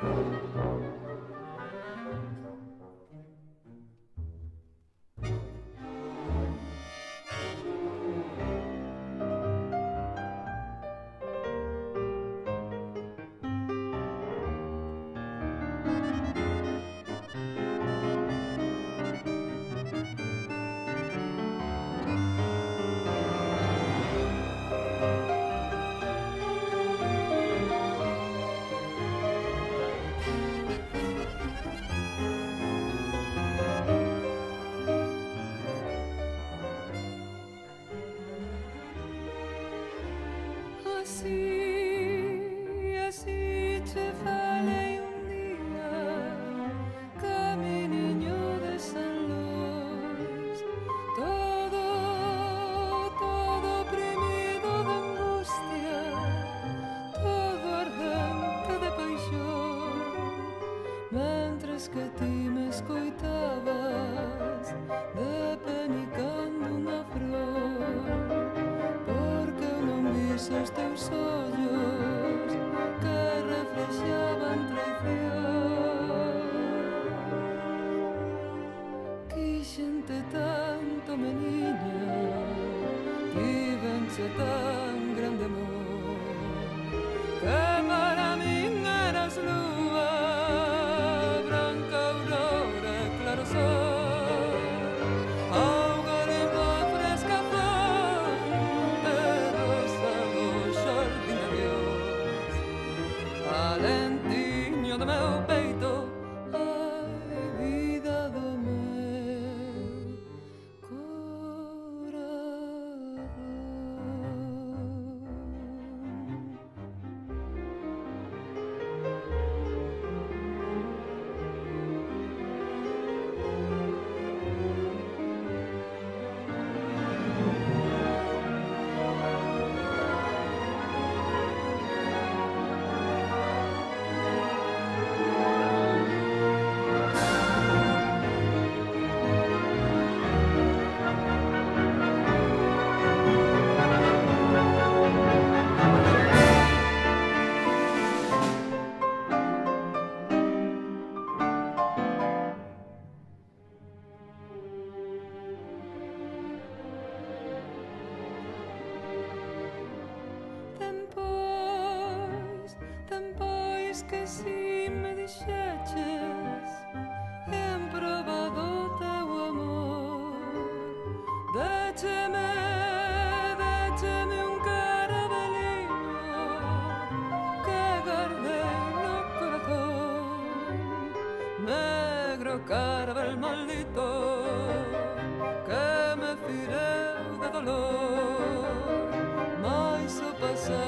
Música see. Aceptame niña y tan grande amor que para mí eras luz. que si me deixaches hem provado o teu amor. Deixa-me, deixa-me un carabalino que guardei no corazón. Negro caravel maldito que me fireu de dolor. Mais o pasar